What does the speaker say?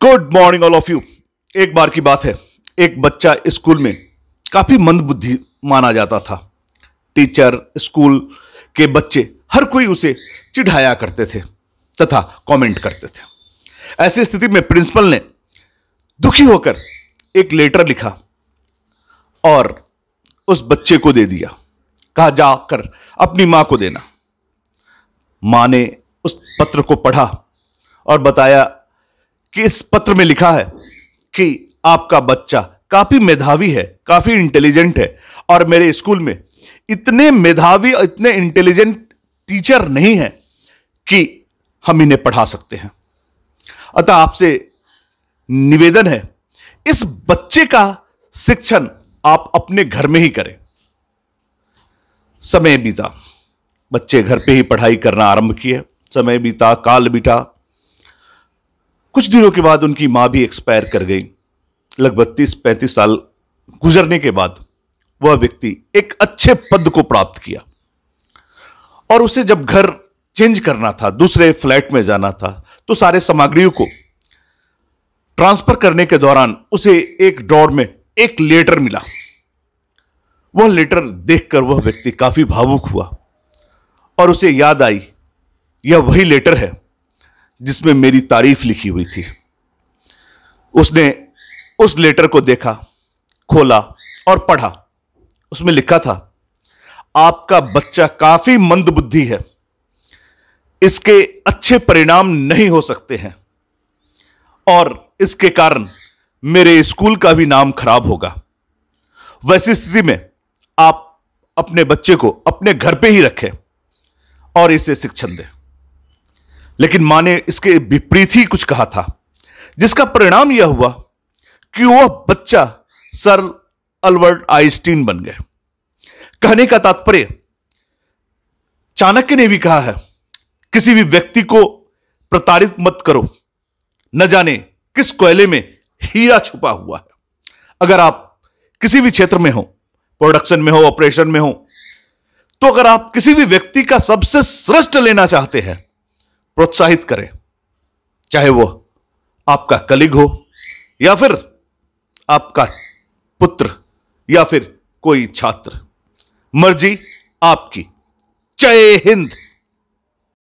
Good morning all of you एक बार की बात है। एक बच्चा स्कूल में काफ़ी मंदबुद्धि माना जाता था। टीचर, स्कूल के बच्चे, हर कोई उसे चिढ़ाया करते थे तथा कमेंट करते थे। ऐसी स्थिति में प्रिंसिपल ने दुखी होकर एक लेटर लिखा और उस बच्चे को दे दिया। कहा, जाकर अपनी माँ को देना। माँ ने उस पत्र को पढ़ा और बताया कि इस पत्र में लिखा है कि आपका बच्चा काफ़ी मेधावी है, काफ़ी इंटेलिजेंट है और मेरे स्कूल में इतने मेधावी और इतने इंटेलिजेंट टीचर नहीं है कि हम इन्हें पढ़ा सकते हैं। अतः आपसे निवेदन है, इस बच्चे का शिक्षण आप अपने घर में ही करें। समय बीता, बच्चे घर पे ही पढ़ाई करना आरंभ किए। समय बीता, काल बीता कुछ दिनों के बाद उनकी माँ भी एक्सपायर कर गई। लगभग तीस, पैंतीस साल गुजरने के बाद वह व्यक्ति एक अच्छे पद को प्राप्त किया। और उसे जब घर चेंज करना था, दूसरे फ्लैट में जाना था तो सारे सामग्रियों को ट्रांसफ़र करने के दौरान उसे एक ड्रॉर में एक लेटर मिला। वह लेटर देखकर वह व्यक्ति काफ़ी भावुक हुआ और उसे याद आई, यह वही लेटर है। जिसमें मेरी तारीफ़ लिखी हुई थी। उसने उस लेटर को देखा, खोला और पढ़ा। उसमें लिखा था, आपका बच्चा काफ़ी मंदबुद्धि है। इसके अच्छे परिणाम नहीं हो सकते हैं। और इसके कारण मेरे स्कूल का भी नाम खराब होगा। वैसी स्थिति में आप अपने बच्चे को अपने घर पे ही रखें और इसे शिक्षण दें। लेकिन माँ ने इसके विपरीत ही कुछ कहा था, जिसका परिणाम यह हुआ कि वह बच्चा सर अल्बर्ट आइंस्टीन बन गए। कहने का तात्पर्य, चाणक्य ने भी कहा है, किसी भी व्यक्ति को प्रताड़ित मत करो, न जाने किस कोयले में हीरा छुपा हुआ है। अगर आप किसी भी क्षेत्र में हो, प्रोडक्शन में हो, ऑपरेशन में हो तो अगर आप किसी भी व्यक्ति का सबसे श्रेष्ठ लेना चाहते हैं प्रोत्साहित करें, चाहे वो आपका कलिग हो या फिर आपका पुत्र या फिर कोई छात्र। मर्ज़ी आपकी। जय हिंद।